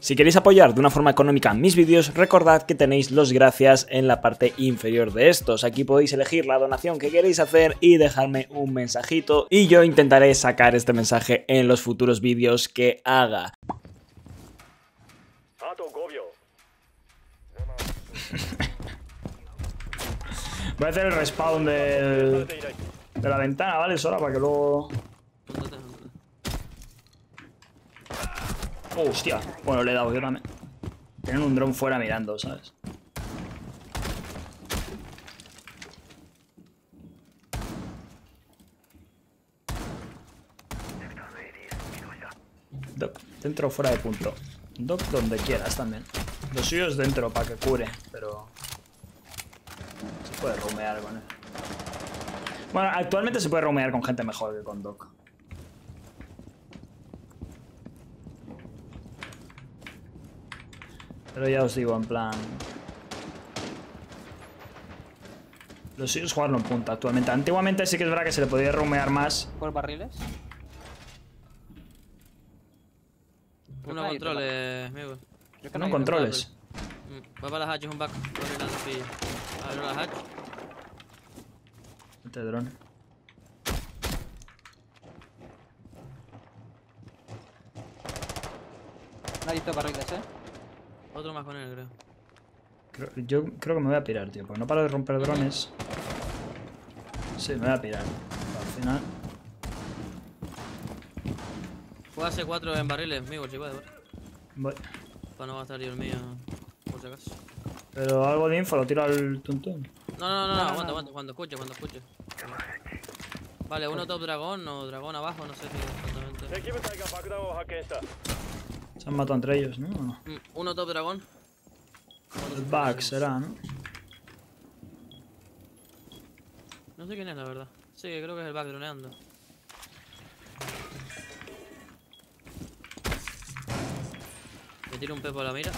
Si queréis apoyar de una forma económica mis vídeos, recordad que tenéis los gracias en la parte inferior de estos. Aquí podéis elegir la donación que queréis hacer y dejarme un mensajito y yo intentaré sacar este mensaje en los futuros vídeos que haga. Voy a hacer el respawn del- de la ventana, ¿vale? Sola para que luego... Oh, hostia. Bueno, le he dado yo también. Tienen un dron fuera mirando, ¿sabes? Doc, dentro o fuera de punto. Doc donde quieras también. Lo suyo es dentro para que cure, pero... Se puede romear con él. Bueno, actualmente se puede romear con gente mejor que con Doc. Pero ya os digo, en plan... Lo suyo es jugarlo en punta actualmente. Antiguamente sí que es verdad que se le podía romear más. ¿Por barriles? Uno Ahí, controles, amigo. Que No controles. Va para las hatch, es un back. Voy. Abro las hatch. Este dron. Nadie está barriles, eh. Otro más con él, creo. Creo- yo creo que me voy a pirar, tío, porque no paro de romper drones. Sí, me voy a pirar. Al final... Juega C4 en barriles, amigo, chico, de voy. Para no gastar yo el mío, por si acaso. Pero algo de info lo tiro al tuntún. No, no, no, no, aguanta, aguanta, cuando escuche, cuando escuche. Vale, uno top dragón o dragón abajo, no sé si exactamente. Se han matado entre ellos, ¿no? Uno mm, top dragón. El bug será, ¿no? No sé quién es, la verdad. Sí, creo que es el back droneando. Me tiro un pepo a la mira.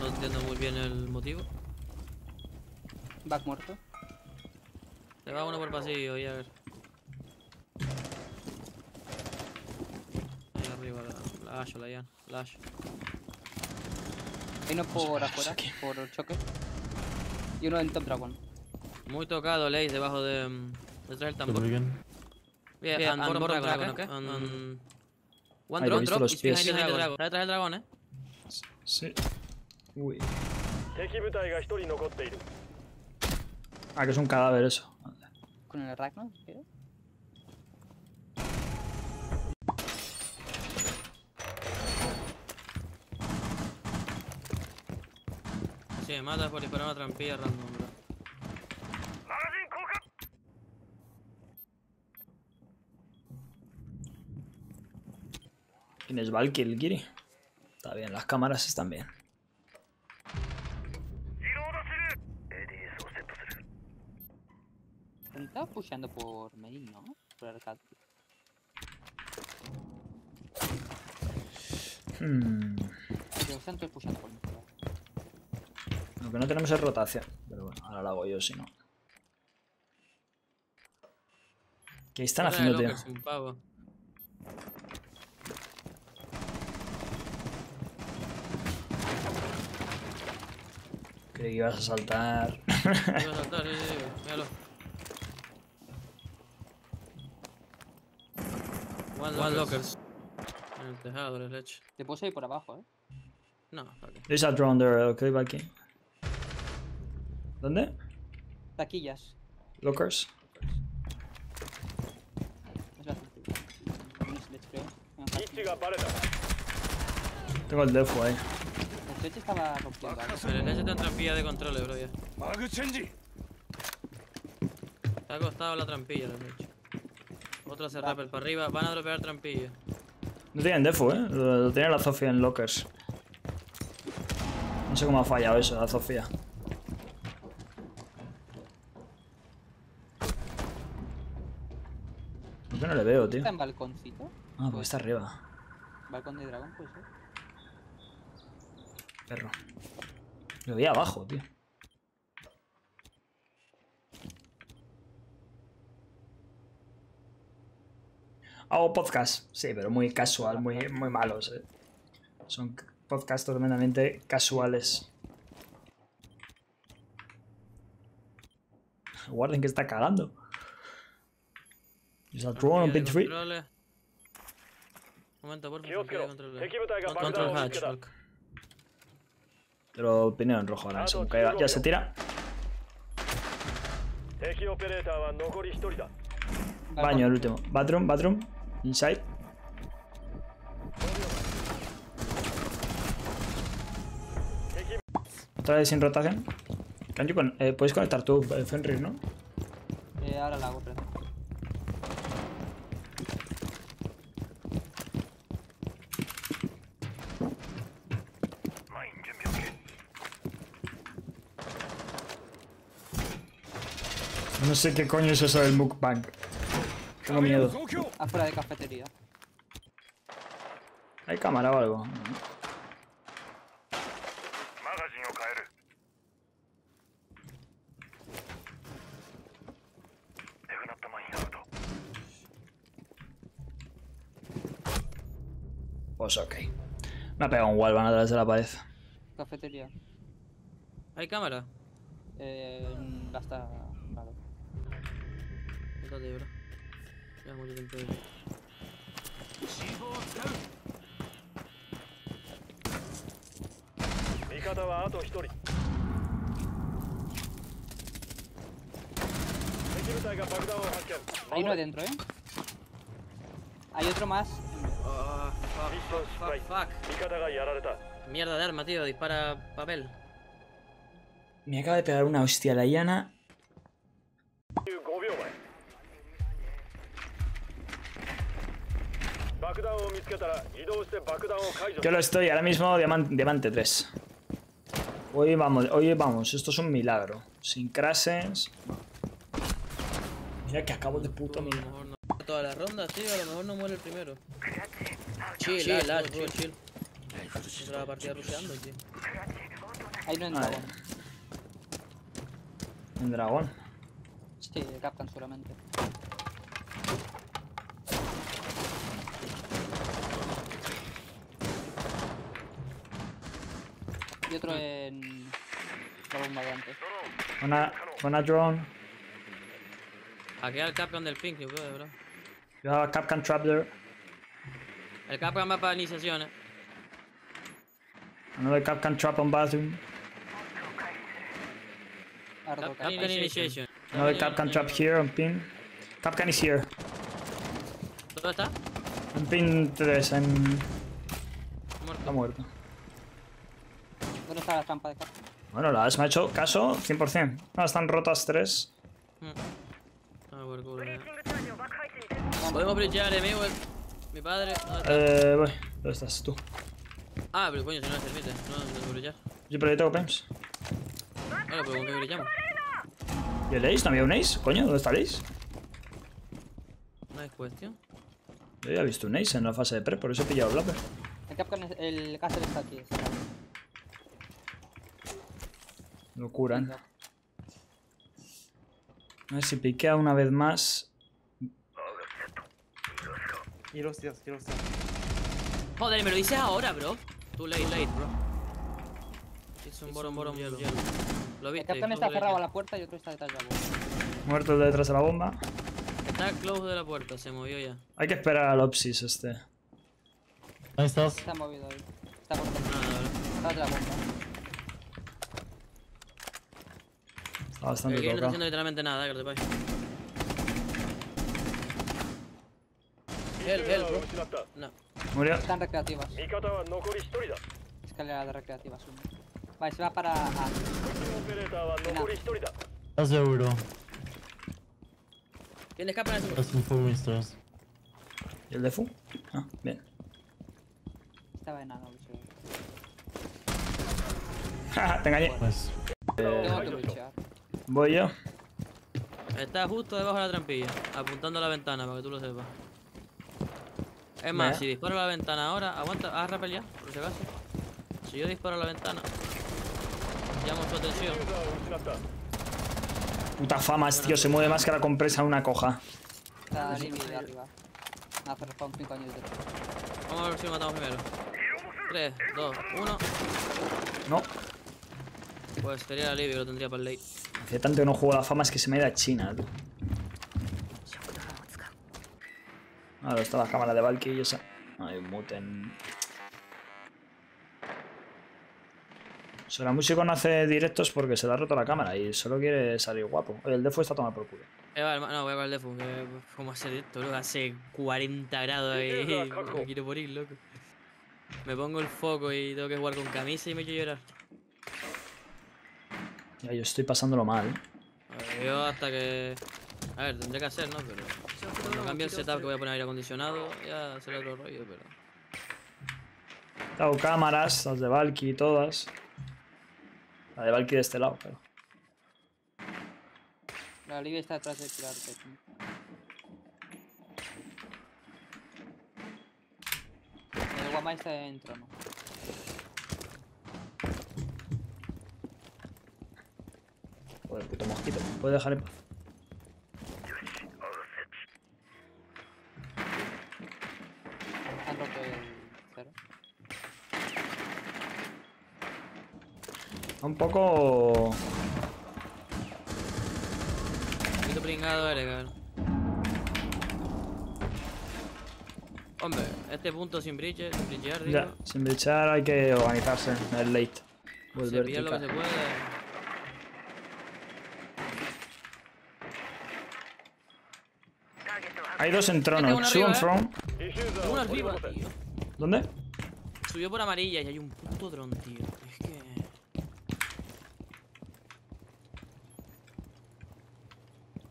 No entiendo muy bien el motivo. Back muerto. Le va uno por pasillo, y a ver. Flash, la Ian, flash. Vino por afuera, por el choque. Y uno en Top Dragon. Muy tocado, Lace, debajo de. Mm, detrás del tambor. Muy bien. Bien, yeah, and, bottom dragon, eh. And, One drop, drop, y behind the dragon. Detrás del dragón, eh. Sí. Uy. Ah, que es un cadáver eso. ¿Con el aracno? ¿Quieres? Sí, me mata por disparar una trampilla random, bro. ¿Quién es Valkyrie? Está bien, las cámaras están bien. Estaba pusheando por main, ¿no? Por arcade. Hmm. Yo estoy pusheando por main. Lo que no tenemos es rotación. Pero bueno, ahora la hago yo si no. ¿Qué están haciendo, tío? lockers, un pavo. Creí que ibas a saltar. Iba a saltar, sí, sí, míralo. One, one lockers. En el tejado, la leche. Te puse ahí por abajo, ¿eh? No, ¿para qué? There's a drone there, okay, Valkyrie. ¿Dónde? Taquillas. Lockers. Tengo el defo ahí. El Sechi estaba rompiendo. Pero el Sechi está en trampilla de control, bro, ya. Te ha costado la trampilla, lo han hecho. Otro hace para arriba. Van a dropear trampilla. No tienen defo, eh. Lo, lo tiene la Sofía en lockers. No sé cómo ha fallado eso, la Sofía. No le veo, tío? Está en balconcito. Ah, porque está arriba. Balcón de dragón, pues, ¿eh? Perro. Lo vi abajo, tío. Hago podcast, sí, pero muy casual, muy, muy malos. eh. Son podcasts tremendamente casuales. Guarden que está cagando. He's a drone on page 3. Momento, por favor. Control hatch, Hulk. Te lo pineo en rojo ahora, según caiga. Ya se tira. Baño, el último. Bathroom, bathroom. Inside. Otra vez sin rotación. Can you con eh, puedes conectar tú, eh, Fenrir, ¿no? Eh, ahora la hago, pero... No sé qué coño es eso del mukbang. Tengo miedo. Afuera de cafetería. ¿Hay cámara o algo? Pues ok. Me ha pegado un wallban atrás de la pared. Cafetería. ¿Hay cámara? Eh, mm, hasta Quítate, bro. Ya morí dentro de Hay uno adentro, eh. Hay otro más. Ah, fuck, Mierda de arma, tío. Dispara papel. Me acaba de pegar una hostia la llana. Yo lo estoy ahora mismo diamante, diamante 3. Hoy vamos, hoy vamos, esto es un milagro. Sin crashes. Mira que acabo de puto A lo mirar. mejor no. Toda la ronda, tío. A lo mejor no muere el primero. Chill, chill, Ash, bro, chill. Es la partida ruseando, tío. Hay en Vale. dragón. En dragón. Sí, captan solamente. Y otro en. La bomba de antes. Una, una drone. Hackea el Capcom del ping, que puede, bro. You have a Capcan trap there. El Capcom va para iniciaciones. Another Capcan trap on bathroom. Ardo, captan. Initiation. Another Capcan trap here on pin. Capcan is here. ¿Dónde está? En pin 3, en... Está Muerto. Muerto. ¿Dónde está la trampa de? Bueno, la has me ha hecho caso 100%. Ah, están rotas 3. Mm. Ah, por culo, ya. Podemos brillar, amigo. Mi padre. Eh, voy. ¿Dónde estás tú? Ah, pero coño, si no me permite. No, no puedo brillar. Yo pero yo tengo PEMS. Claro, pero ¿con qué brillamos? ¿Y el Ace? ¿No había un Ace? Coño, ¿dónde está el Ace? No es cuestión. Yo ya he visto un Ace en la fase de pre, por eso he pillado el Blapper. El capcan, es- el caster está aquí. está aquí. Lo curan. A ver si piquea una vez más. Joder, me lo dices ahora, bro. Too late, late, bro. It's un bottom, bottom, yellow. Lo El viste. capcan close está cerrado a la puerta y otro está detrás de la bomba. Muerto el de detrás de la bomba. Está close de la puerta, se movió ya. Hay que esperar al Opsis este. Ahí estás. Ha movido ahí. Está por Nada, bro. detrás de la bomba. Bastante Aquí no está haciendo literalmente nada, que lo sepáis. Help, help, bro. No. Murió. Están recreativas. Escalera de recreativas. Vale, se va para A. Estás seguro. ¿Quién escapa en el Es un full Winsters. ¿Y el de Fu? Ah, bien. Estaba en A, bicho. Jaja, te engañé. Pues. Tengo eh, que bichear. Voy yo. Está justo debajo de la trampilla, apuntando a la ventana para que tú lo sepas. Es más, si disparo a la ventana ahora, aguanta, ah, haz rappel ya, por si acaso. Si yo disparo a la ventana, llamo su atención. Puta famas, este tío, se mueve más que la compresa en una coja. Está de arriba. Ah, pero spawn 5 años Vamos a ver si matamos primero. 3, 2, 1. No. Pues sería el alivio, lo tendría para el late. Hace tanto que no juego a la fama, es que se me da China, tú. Ahora está la cámara de Valky y esa. Hay un muten. Sora Músico no hace directos porque se le ha roto la cámara y solo quiere salir guapo. Oye, el defo está tomado por culo. Eh, no, voy a ver el que cómo hacer esto, bro. Hace 40 grados ahí. Me quiero morir, loco. Me pongo el foco y tengo que jugar con camisa y me quiero llorar. Ya, yo estoy pasándolo mal. ¿eh? Yo hasta que. A ver, tendré que hacer, ¿no? Pero. Cuando cambie el setup que voy a poner aire acondicionado, ya será otro rollo, pero. Hago cámaras, las de Valky, todas. La de Valky de este lado, pero. La Olivia está detrás del pilar. El Guama está en Joder, puto mosquito. ¿Puedes dejar en paz? Un poco. Poquito pringado eres, cabrón. Hombre, este punto sin bridge, sin bridgear, digo. Ya, sin bichar hay que organizarse el late. se pilla lo que se puede. Hay dos en trono. Two on throne. Uno arriba, tío. ¿Dónde? Subió por amarilla y hay un puto dron, tío. Es que...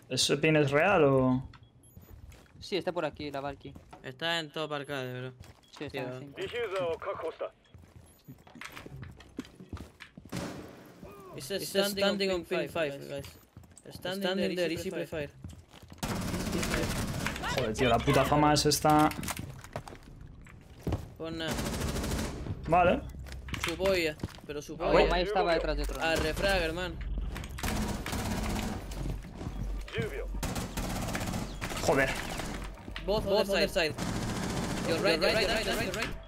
¿Eso tienes real o...? Sí, está por aquí, la Valky. Está en todo parcade, bro. Sí, está en sí, standing, standing on pin 5, guys. Standing, standing there, easy prefire. Joder, tío, la puta fama es esta. Pon nada. Vale. Su boya, pero su ah, boya. Ahí estaba detrás de. Al refrag, hermano. Joder. Both, both, side, side. Right, right, right, right.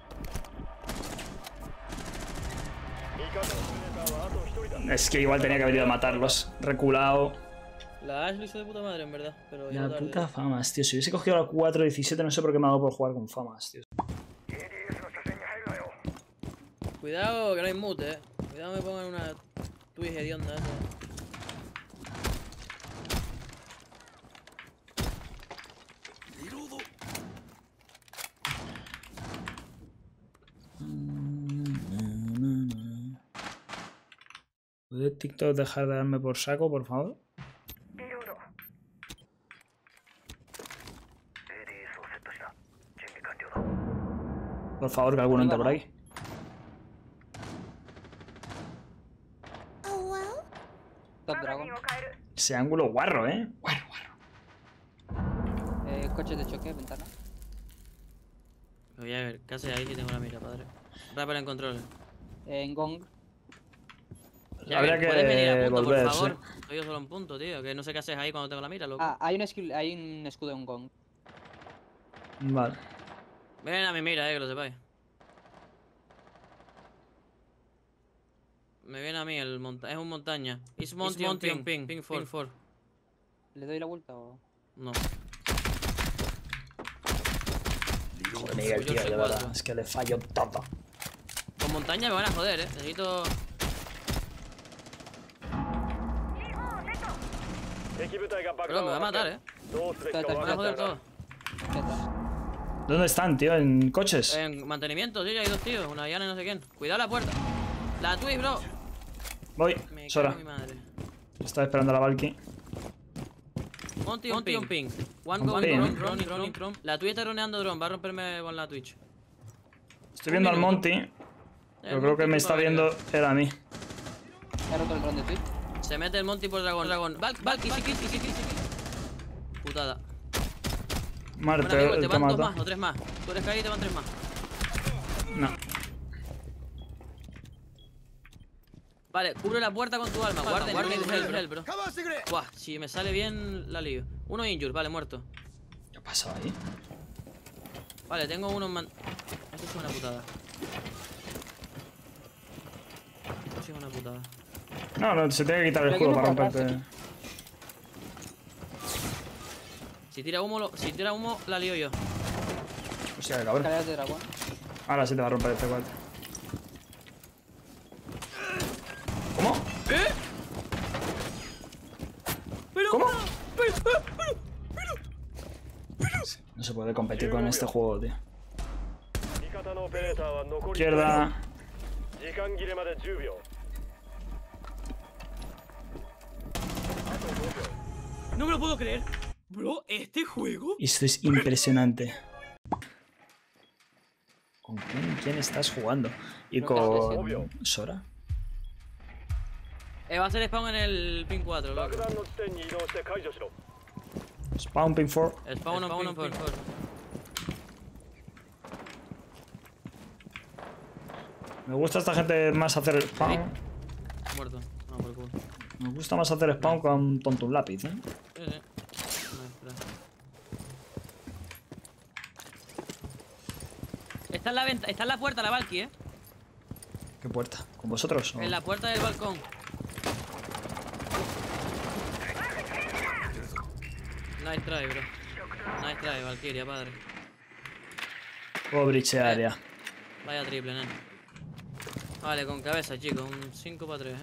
Es que igual tenía que haber ido a matarlos. Reculado. La Ash lo hizo de puta madre, en verdad. Pero La tarde. puta famas, tío. Si hubiese cogido la 4.17, no sé por qué me ha dado por jugar con famas, tío. Cuidado, que no hay mute, eh. Cuidado, me pongan una twist hedionda esa. ¿Puede TikTok dejar de darme por saco, por favor? Por favor, que alguno entre por ahí. Top Dragon. Ese ángulo guarro, ¿eh? Guarro, guarro. Eh, coche de choque, ventana. Voy a ver, ¿qué hace ahí si tengo la mira, padre? Rappel en control. Eh, en Gong. Habría que ¿puedes venir a punto, volver, por favor? sí. Estoy yo solo en punto, tío. Que no sé qué haces ahí cuando tengo la mira, loco. Ah, hay un, skill, hay un escudo en Gong. Vale. Miren a mi mira, eh, que lo sepáis. Me viene a mí el monta es un montaña. It's mountain, mountain ping, ping, ping, ping ¿Le doy la vuelta o...? No. Hijo Miguel, tío, de verdad. Es que le fallo todo. Con montaña me van a joder, eh. Necesito... Pero me va a matar, eh. Me van a joder todo. ¿Dónde están, tío? ¿En coches? En mantenimiento, tío, hay dos tíos. Una Diana y no sé quién. Cuidado la puerta. La twist, bro. Voy. Me en mi madre. Estaba esperando a la Valky. Monty, Monty, un ping. One Un go, ping. drone, drone, drone, drone. La Twitch está droneando drone. Va a romperme con la Twitch. Estoy viendo al. Monty, pero creo que me está viendo él a mí. He roto el drone de Twitch. Se mete el Monty por dragón. Dragón. Valk, Valk, easy kill, easy kill, easy Putada. Bueno, Marte, amigo, te van dos más o tres más. Tú eres Kai y te van tres más. No. Vale, cubre la puerta con tu alma. Guarden, guarden el hell, bro. Buah, si me sale bien, la lío. Uno injure, vale, muerto. ¿Qué ha pasado ahí? Vale, tengo uno en man... Esto es una putada. sí es una putada. No, no, se tiene que quitar el escudo para romperte. Si tira humo, si tira humo, la lío yo. Hostia, cabrón. Cállate, dragón. Ahora sí te va a romper este cuarto. ¿Cómo? ¿Eh? ¿Cómo? No se puede competir con este juego, tío. Izquierda. No me lo puedo creer. Bro, este juego. Esto es impresionante. ¿Con quién, quién estás jugando? ¿Y no, con Sora? Eh, va a ser spawn en el pin 4, loco. Spawn pin 4. Spawn, spawn pin, pin 4. Me gusta esta gente más hacer spawn. ¿Sí? Muerto. No, por culo. Me gusta más hacer spawn con, con lápiz, ¿eh? Sí, sí. Está en la venta, está en la puerta la Valky, eh. ¿Qué puerta? ¿Con vosotros? o? En la puerta del balcón. Nice try, bro. Nice try, Valkyria, padre. Brichear ya. Vaya triple, nen. Vale, con cabeza, chicos. Un 5 para 3, eh.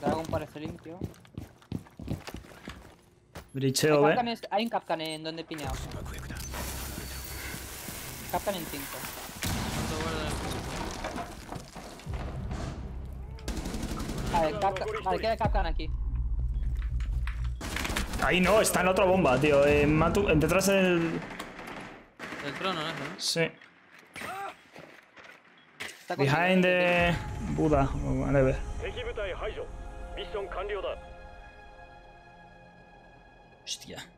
Dragón parece limpio. Bricheo, es- hay un capcan en donde he escapan en 5. Vale, vale, queda Capcan aquí. Ahí no, está en la otra bomba, tío. Eh, Matu, detrás del. Del trono, ¿eh? Sí. Behind the. Buda, o whatever. Hostia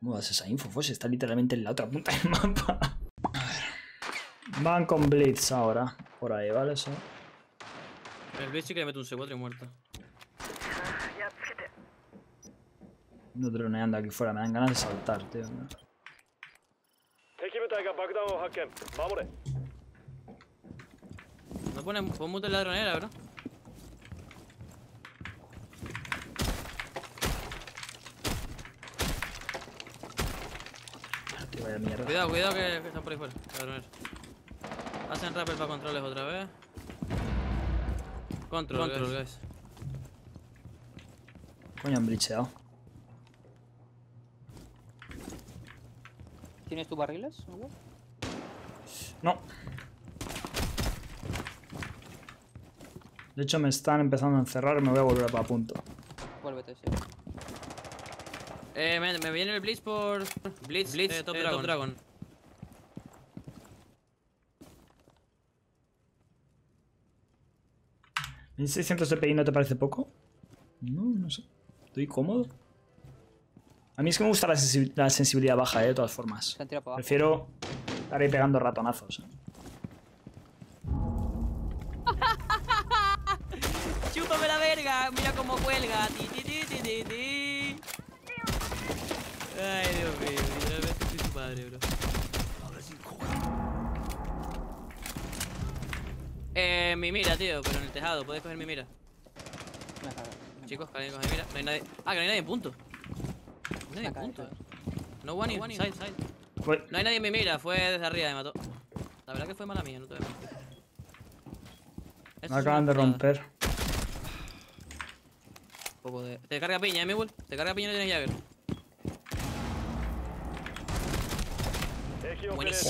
mudas esa info? Pues está literalmente en la otra punta del mapa. A ver. Van con Blitz ahora. Por ahí, ¿vale? Eso. El Blitz sí que le mete un C4 y muerto. No droneando aquí fuera, me dan ganas de saltar, tío. ¿no? No pones, pon pues mute la dronera, bro. Vaya mierda. Cuidado, cuidado que, que están por ahí fuera. Cabrones. Hacen rappel para controles otra vez. Control, control, guys. Coño, han bricheado. ¿Tienes tus barriles? No. De hecho, me están empezando a encerrar y me voy a volver para punto. Vuélvete, sí. Eh, me, me viene el Blitz por. Blitz, Blitz, eh, top, dragon. top Dragon. ¿1600 DPI no te parece poco? No, no sé. Estoy cómodo. A mí es que me gusta la, sensi- la sensibilidad baja, eh, de todas formas. Prefiero estar ahí pegando ratonazos. eh. ¡Chúpame la verga! Mira cómo cuelga. Ti, ti, ti, ti, ti, ti. Ay, Dios mío. Literalmente soy tu padre, bro. Eh, mi mira, tío, pero en el tejado. Puedes coger mi mira. Chicos, que alguien coge mi mira. No hay nadie. Ah, que no hay nadie en punto. No hay nadie en punto. cae. No one in, side, side. No hay nadie en mi mira, fue desde arriba, me mató. La verdad que fue mala mía, no te voy a me acaban de romper. Un poco de... Te carga piña, ¿eh, mi? Te carga piña y no tienes Jagger.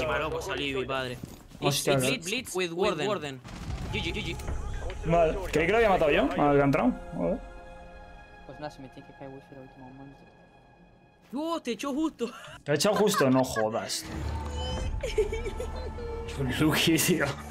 Buenísima, loco, salí mi padre. Hostia, Blitz, Blitz with Warden. Warden. GG, GG. Vale, creí que lo había matado yo, al entrado. Pues nada, se me tiene que caer wifi al último momento. ¡Oh, te echó justo! Te ha echado justo, no jodas. Con Luki, tío.